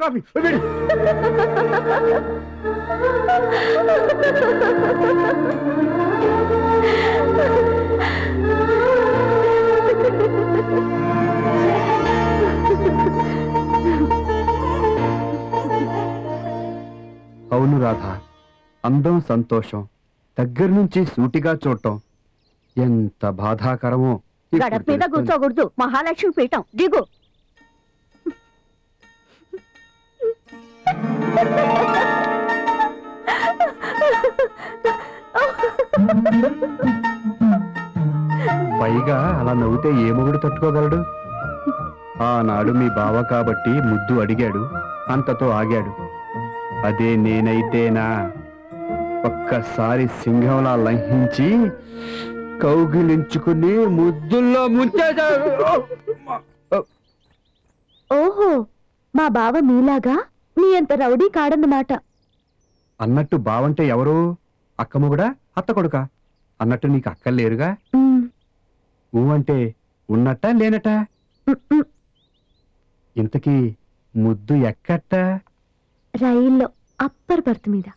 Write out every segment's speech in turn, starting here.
ఊ, అబ్బా, కాఫీ వేడి. అవును రాధ అందం సంతోషం దగ్గర నుంచి సూటిగా చూడటం ఎంత బాధాకరమో ఇప్పుడు గడప మీద తెలుస్తుంది. కూర్చోకూడదు మహాలక్ష్మి పీఠం దిగు పైగా అలా నవ్వుతే ఏ మొగుడు తట్టుకోగలడు? ఆనాడు మీ బావ కాబట్టి ముద్దు అడిగాడు అంతతో ఆగాడు. అదే నేనైతేనా? ఒక్కసారి సింహంలా లంహించి కౌగిలించుకుని ముద్దుల్లో ముంచేశాడు. ఓహో మా బావ మీలాగా? నీ అంత రౌడీ కాడన్నమాట. అన్నట్టు బావంటే ఎవరు? అక్క మొగుడా అత్త కొడుక? అన్నట్టు నీకు అక్కర్లేరుగా ఊ అంటే ఉన్నట్ట లేనట. ఇంతకీ ముద్దు ఎక్కట్ట? రైల్లో అప్పర్ బర్త్ మీద.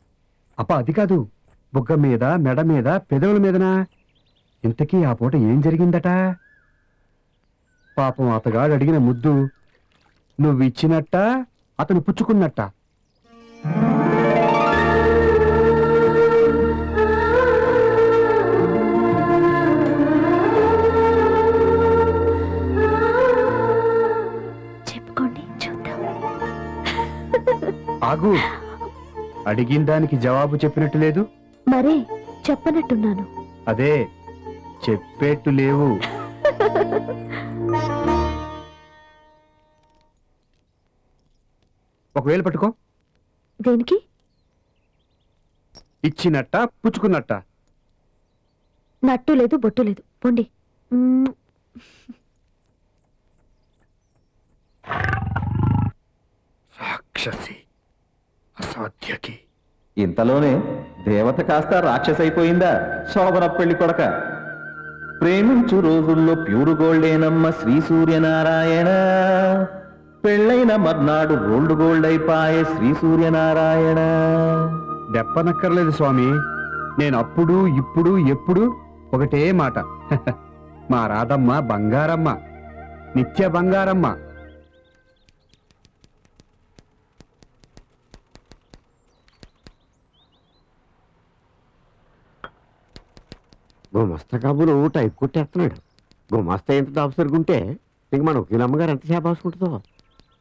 అప్ప అది కాదు. బుగ్గ మీద మెడ మీద పెదవుల మీదనా? ఇంతకీ ఆ పూట ఏం జరిగిందట? పాపం అతగాడు అడిగిన ముద్దు నువ్విచ్చినట్ట? అతను పుచ్చుకున్నట్ట. చెప్పుకోండి చూద్దాం. ఆగు. అడిగిన దానికి జవాబు చెప్పినట్టు లేదు. మరే చెప్పనట్టున్నాను. అదే చెప్పేట్టు లేవు. ఒకవేళ పట్టుకో. దేనికి? ఇచ్చినట్ట పుచ్చుకున్నట్ట? నట్టు లేదు బొట్టు లేదు. పొండి. రాక్షసి. అసాధ్యకి. ఇంతలోనే దేవత కాస్త రాక్షసైపోయిందా? శోభన పెళ్ళి కొడక. ప్రేమించు రోజుల్లో ప్యూరు గోల్డేనమ్మ శ్రీ సూర్యనారాయణ. పెళ్ళైన మర్నాడు రోల్డ్ గోల్డ్ అయిపాయే శ్రీ సూర్యనారాయణ. దెప్పనక్కర్లేదు స్వామి నేను అప్పుడు ఇప్పుడు ఎప్పుడు ఒకటే మాట. మా రాధమ్మ బంగారమ్మ నిత్య బంగారమ్మ. గుమస్తా కబులు టైప్ కొట్టేస్తున్నాడు. గుమస్తా ఎంత దాపు సరుగుంటే ఇంక మన వకీల్ అమ్మగారు ఎంత చేపాసుకుంటుందో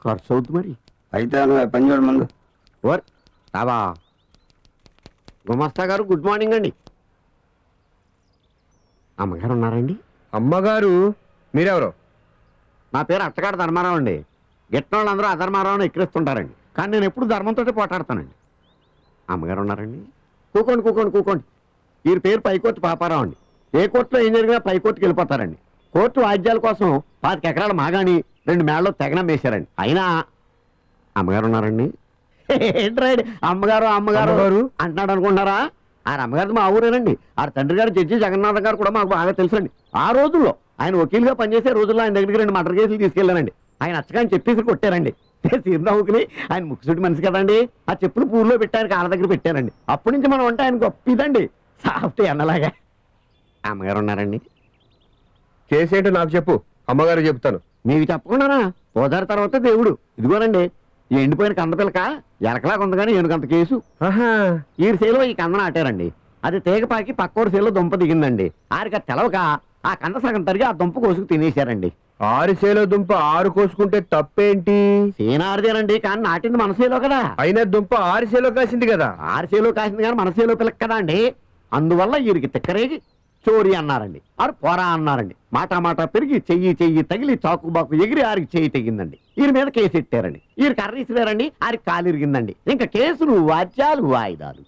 ఖర్చు అవుతుంది మరి? అయితే నువ్వు పని చూడు ముందు. ఓర్ రావా. గుమస్తా గారు గుడ్ మార్నింగ్ అండి. అమ్మగారు ఉన్నారండి? అమ్మగారు మీరెవరు? నా పేరు అత్తగారు ధర్మారావు అండి. గిట్టిన వాళ్ళందరూ అధర్మారావుని ఎక్కిరిస్తుంటారండి. కానీ నేను ఎప్పుడు ధర్మంతో పోటాడతానండి. అమ్మగారు ఉన్నారండి? కూకోండి కూకోండి కూకోండి. వీరి పేరు పైకోర్టు పాపారావు అండి. ఏ కోర్టులో ఏం జరిగినా పైకోర్టుకి వెళ్ళిపోతారండి. కోర్టు వాద్యాల కోసం పాతిక ఎకరాల మాగాని రెండు మేళ్ళలో తెగనం వేశారండి అయినా అమ్మగారు ఉన్నారండి. ఏంట్రాడు అమ్మగారు అమ్మగారు అమ్మగారు? అంటున్నాడు అనుకుంటారా ఆయన అమ్మగారిది మా ఊరేనండి. ఆ తండ్రి గారు జడ్జి జగన్నాథ్ గారు కూడా మాకు బాగా తెలుసండి ఆ రోజుల్లో ఆయన వకీలుగా పనిచేసే రోజుల్లో ఆయన దగ్గరికి రెండు మటర్ కేసులు తీసుకెళ్ళానండి ఆయన అచ్చగా చెప్పేసి కొట్టారండి. చిరునవ్వుకుని ఆయన ముక్కుసుడి మనిషి కదండి. ఆ చెప్పులు పూర్లో పెట్టారు కాళ్ళ దగ్గర పెట్టారండి. అప్పటి నుంచి మనం అంటే ఆయన గొప్ప ఇదండి. సాఫ్ట్ ఎన్నలాగా. అమ్మగారు ఉన్నారండి. కేసేంటో నాకు చెప్పు. అమ్మగారు చెప్తాను. మీకు చెప్పకుండానా? ఓదారి తర్వాత దేవుడు. ఇదిగోనండి ఈ ఎండిపోయిన కందపిల్లక ఎలకలాగా ఉంది కానీ ఏనుగంత కేసు. ఈ సేలో ఈ కంద నాటారండి. అది తేగపాకి పక్కోడి సేలో దుంప దిగిందండి. ఆరికి అది తెలవక ఆ కంద సగం తరిగి ఆ దుంప కోసుకు తినేశారండి. ఆరు సేలో దుంప ఆరు కోసుకుంటే తప్పేంటి? సీనారిదేనండి కానీ నాటింది మన సేలో కదా. అయినా దుంప ఆరు సేలో కాసింది కదా. ఆరు సేలో కాసింది కానీ మన సేలో పిల్లక కదా అండి. అందువల్ల వీరికి తిక్కరేగి చోరీ అన్నారండి. ఆరు పోరా అన్నారండి. మాట మాట పెరిగి చెయ్యి చెయ్యి తగిలి చాకుబాకు ఎగిరి ఆరికి చెయ్యి తెగిందండి. వీరి మీద కేసు ఎట్టారండి. వీరికి కర్ర ఇసిరారండి ఆరికి కాలు ఇరిగిందండి. ఇంకా కేసులు వాద్యాలు వాయిదాలు.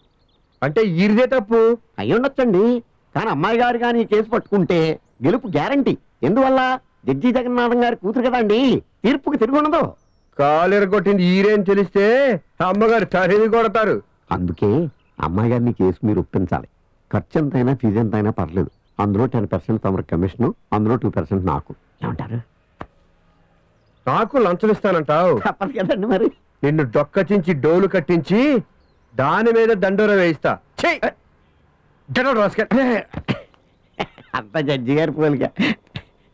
అంటే ఈరిదే తప్పు? అయ్యుండొచ్చండి కానీ అమ్మాయి గారు కానీ ఈ కేసు పట్టుకుంటే గెలుపు గ్యారంటీ. ఎందువల్ల? జడ్జి జగన్నాథం గారి కూతురు కదండి. తీర్పుకి తిరిగి ఉండదు. కాలు కొట్టింది ఈరే అని తెలిస్తే అమ్మగారు తరిమి కొడతారు. అందుకే అమ్మాయి గారిని కేసు మీరు ఒప్పించాలి. ఖర్చు ఎంతైనా ఫీజు ఎంతైనా పర్లేదు. అందులో టెన్ పర్సెంట్ తమరు కమిషన్ అందులో టూ పర్సెంట్ నాకు. ఏమంటారు? నాకు లంచం ఇస్తానంటావు. తప్పదు కదండి మరి. నిన్ను డొక్కచించి డోలు కట్టించి దాని మీద దండోర వేయిస్తా. rascal. అంత జడ్జి గారి పోలిక.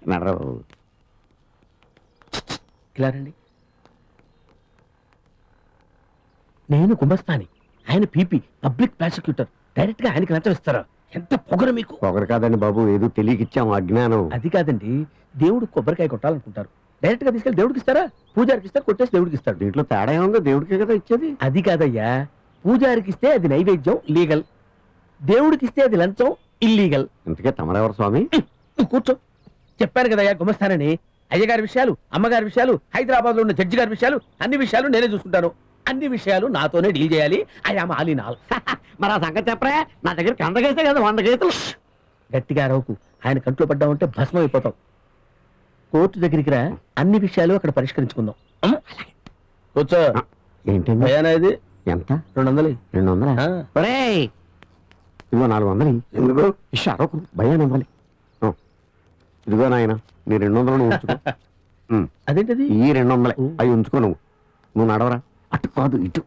నడరావు నేను గుమస్తాని. ఆయన పీపీ పబ్లిక్ ప్రాసిక్యూటర్. డైరెక్ట్గా ఆయనకి లంచం ఇస్తారా? ఎంత పొగరు మీకు? పొగరు కాదండి బాబు ఏదో తెలియకిచ్చాము అజ్ఞానం. అది కాదండి దేవుడు కొబ్బరికాయ కొట్టాలనుకుంటారు. డైరెక్ట్గా తీసుకెళ్ళి దేవుడికి ఇస్తారా? పూజారికి ఇస్తారు కొట్టేసి దేవుడికి ఇస్తాడు. దీంట్లో తేడా ఏముందో దేవుడికే కదా ఇచ్చేది? అది కాదయ్యా పూజారికి ఇస్తే అది నైవేద్యం లీగల్. దేవుడికి ఇస్తే అది లంచం ఇల్లీగల్. ఇంతకే తమరెవరు స్వామి? కూర్చో. చెప్పాను కదయ్యా గుమస్తానని అయ్యగారి విషయాలు అమ్మగారి విషయాలు హైదరాబాద్లో ఉన్న జడ్జి గారి విషయాలు అన్ని విషయాలు నేనే చూసుకుంటాను. అన్ని విషయాలు నాతోనే డీల్ చేయాలి. I am all in all. మరి ఆ సంగతి చెప్పరా? నా దగ్గర వంద కేసే కదా వంద కేసులు గట్టిగా అరవకు. ఆయన కంట్లో పడ్డామంటే భస్మం అయిపోతాం. కోర్టు దగ్గరికి రా. అన్ని విషయాలు అక్కడ పరిష్కరించుకుందాం? కూర్చో. ఏంటండి? భయానా ఇది ఎంత? రెండు వందలు రెండు వందలా ఇదిగో నాలుగు వందలు ఎందుకు? ఇష్టారకు భయాన్ని ఇవ్వాలి. ఇదిగో నాయన నీ రెండు వందలు నువ్వు. అదేంటిది? ఈ రెండు వందలే అవి ఉంచుకో నువ్వు. నువ్వు నడవరా. అటు కాదు ఇటు